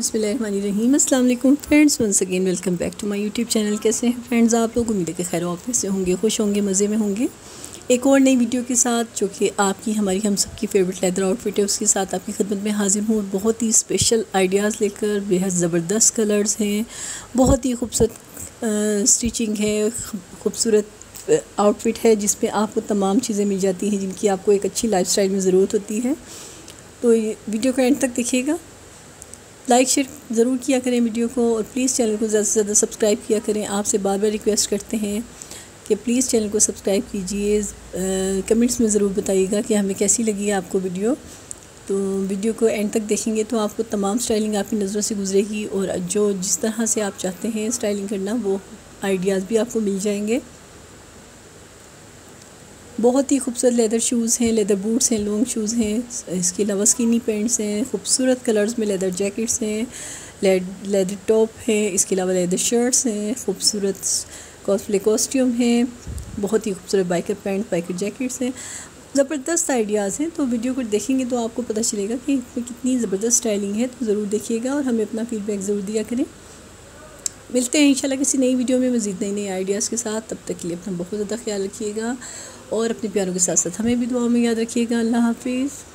بسم اللہ الرحمن الرحیم۔ السلام علیکم friends once again welcome back to my YouTube channel کیسے ہیں فرینڈز آپ لوگ؟ امید ہے کہ خیر وقت سے ہوں گے، خوش ہوں گے، مزے میں ہوں گے۔ ایک اور نئی ویڈیو کے ساتھ، جو کہ آپ کی، ہماری، ہم سب کی فیوریٹ لیدر آؤٹ فٹ ہے، اس کے ساتھ آپ کی خدمت میں حاضر ہوں۔ بہت ہی اسپیشل آئیڈیاز لے کر بہت زبردست کلرز ہیں۔ بہت ہی خوبصورت اسٹیچنگ ہے، خوبصورت آؤٹ فٹ ہے، جس پہ آپ کو تمام چیزیں مل جاتی ہیں، جن کی آپ کو ایک اچھی لائف سٹائل میں ضرورت ہوتی ہے۔ تو یہ ویڈیو کو اینڈ تک دیکھیے گا۔ لائک شیئر ضرور کیا کریں ویڈیو کو اور پلیز چینل کو زیادہ سے زیادہ سبسکرائب کیا کریں آپ سے بار بار ریکویسٹ کرتے ہیں کہ پلیز چینل کو سبسکرائب کیجیے کمنٹس میں ضرور بتائیے گا کہ ہمیں کیسی لگی ہے آپ کو ویڈیو۔ تو ویڈیو کو اینڈ تک دیکھیں گے تو آپ کو تمام سٹائلنگ آپ کی نظروں سے گزرے گی اور جو جس طرح سے آپ چاہتے ہیں سٹائلنگ کرنا وہ آئیڈیاز بھی آپ کو مل جائیں گے۔ بہت ہی خوبصورت لیدر شوز ہیں، لیدر بوٹس ہیں لانگ شوز ہیں، اس کے علاوہ سکینی پینٹس ہیں، خوبصورت کلرز میں لیدر جیکٹس ہیں لیدر ٹاپ ہیں، اس کے علاوہ لیدر شرٹس ہیں، خوبصورت کاسفلے کاسٹیوم ہیں، بہت ہی خوبصورت بائکر پینٹ بائکر جیکٹس ہیں۔ زبردست آئیڈیاز ہیں، تو ویڈیو کو دیکھیں گے تو آپ کو پتہ چلے گا کہ اس میں کتنی زبردست سٹائلنگ ہے، تو ضرور دیکھیے گا اور ہمیں اپنا فیڈ بیک ضرور دیا کریں۔ ملتے ہیں انشاءاللہ کسی نئی ویڈیو میں مزید نئی نئی آئیڈیاز کے ساتھ۔ تب تک کے لیے اپنا بہت زیادہ خیال رکھیے گا اور اپنے پیاروں کے ساتھ ساتھ ہمیں بھی دعاؤں میں یاد رکھیے گا۔ اللہ حافظ۔